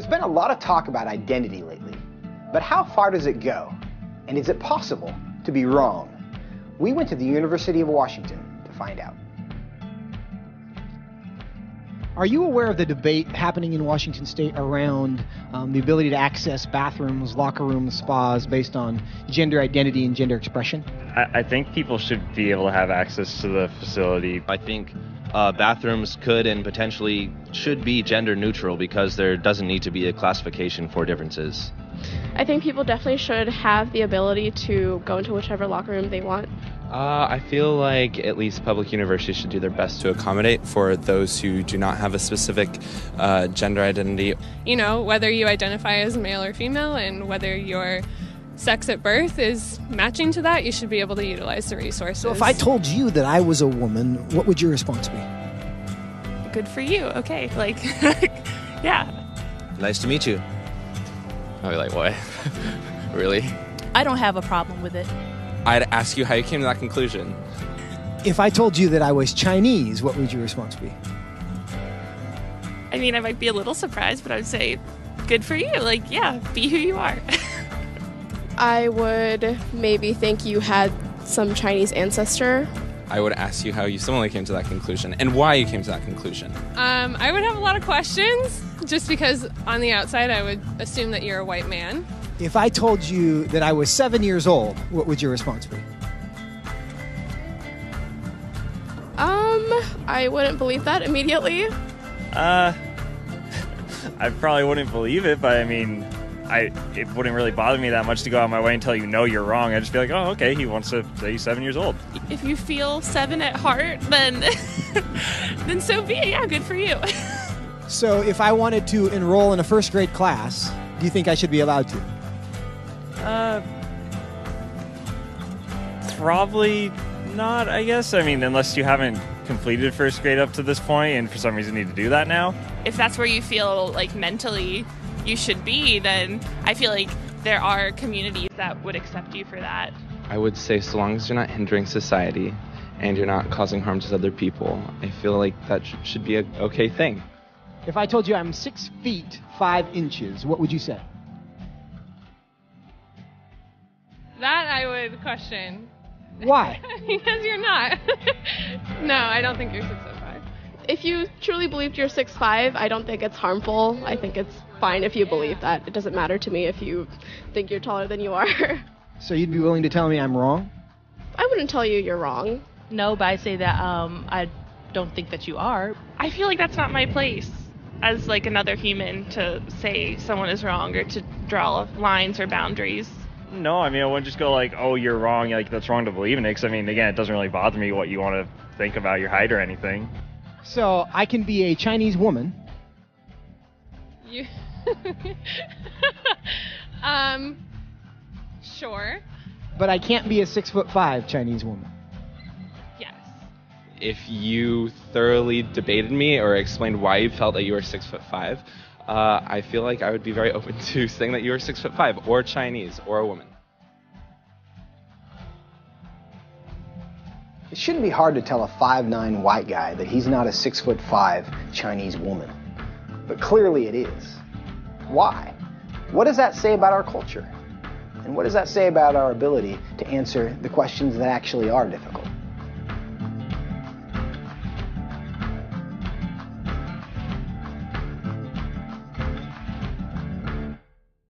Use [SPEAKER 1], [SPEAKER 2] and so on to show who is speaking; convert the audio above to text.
[SPEAKER 1] There's been a lot of talk about identity lately, but how far does it go? And is it possible to be wrong? We went to the University of Washington to find out.
[SPEAKER 2] Are you aware of the debate happening in Washington state around um, the ability to access bathrooms, locker rooms, spas based on gender identity and gender expression?
[SPEAKER 3] I, I think people should be able to have access to the facility.
[SPEAKER 4] I think uh, bathrooms could and potentially should be gender neutral because there doesn't need to be a classification for differences.
[SPEAKER 5] I think people definitely should have the ability to go into whichever locker room they want.
[SPEAKER 6] Uh, I feel like at least public universities should do their best to accommodate for those who do not have a specific uh, gender identity.
[SPEAKER 7] You know, whether you identify as male or female and whether your sex at birth is matching to that, you should be able to utilize the resources.
[SPEAKER 2] So if I told you that I was a woman, what would your response be?
[SPEAKER 7] Good for you. Okay. Like, yeah.
[SPEAKER 4] Nice to meet you.
[SPEAKER 6] I'd be like, what? really?
[SPEAKER 8] I don't have a problem with it.
[SPEAKER 6] I'd ask you how you came to that conclusion.
[SPEAKER 2] If I told you that I was Chinese, what would your response be?
[SPEAKER 7] I mean, I might be a little surprised, but I would say, good for you. Like, yeah, be who you are.
[SPEAKER 5] I would maybe think you had some Chinese ancestor.
[SPEAKER 6] I would ask you how you similarly came to that conclusion and why you came to that conclusion.
[SPEAKER 7] Um, I would have a lot of questions just because on the outside I would assume that you're a white man.
[SPEAKER 2] If I told you that I was seven years old, what would your response be?
[SPEAKER 5] Um, I wouldn't believe that immediately.
[SPEAKER 3] Uh, I probably wouldn't believe it, but I mean, I it wouldn't really bother me that much to go out my way and tell you no, you're wrong. I'd just be like, oh, okay, he wants to say he's seven years old.
[SPEAKER 7] If you feel seven at heart, then then so be it. Yeah, good for you.
[SPEAKER 2] So if I wanted to enroll in a first grade class, do you think I should be allowed to?
[SPEAKER 3] Uh, probably not. I guess. I mean, unless you haven't completed first grade up to this point, and for some reason need to do that now.
[SPEAKER 7] if that's where you feel like mentally you should be, then I feel like there are communities that would accept you for that.
[SPEAKER 6] I would say, so long as you're not hindering society and you're not causing harm to other people, I feel like that sh- should be a okay thing.
[SPEAKER 2] If I told you I'm six feet five inches, what would you say?
[SPEAKER 7] That I would question.
[SPEAKER 2] Why?
[SPEAKER 7] because you're not. no, I don't think you're six foot five.
[SPEAKER 5] If you truly believed you're 6'5, I don't think it's harmful. I think it's fine if you believe that. It doesn't matter to me if you think you're taller than you are.
[SPEAKER 2] So you'd be willing to tell me I'm wrong?
[SPEAKER 5] I wouldn't tell you you're wrong.
[SPEAKER 8] No, but I say that um, I don't think that you are.
[SPEAKER 7] I feel like that's not my place as like another human to say someone is wrong or to draw lines or boundaries.
[SPEAKER 3] No, I mean, I wouldn't just go like, oh, you're wrong. Like that's wrong to believe in it. Because I mean, again, it doesn't really bother me what you want to think about your height or anything.
[SPEAKER 2] So I can be a Chinese woman.
[SPEAKER 7] You. um. Sure.
[SPEAKER 2] But I can't be a six foot five Chinese woman.
[SPEAKER 7] Yes.
[SPEAKER 6] If you thoroughly debated me or explained why you felt that you were six foot five, uh, I feel like I would be very open to saying that you were six foot five or Chinese or a woman.
[SPEAKER 1] It shouldn't be hard to tell a 5'9 white guy that he's not a 6'5 Chinese woman. But clearly it is. Why? What does that say about our culture? And what does that say about our ability to answer the questions that actually are difficult?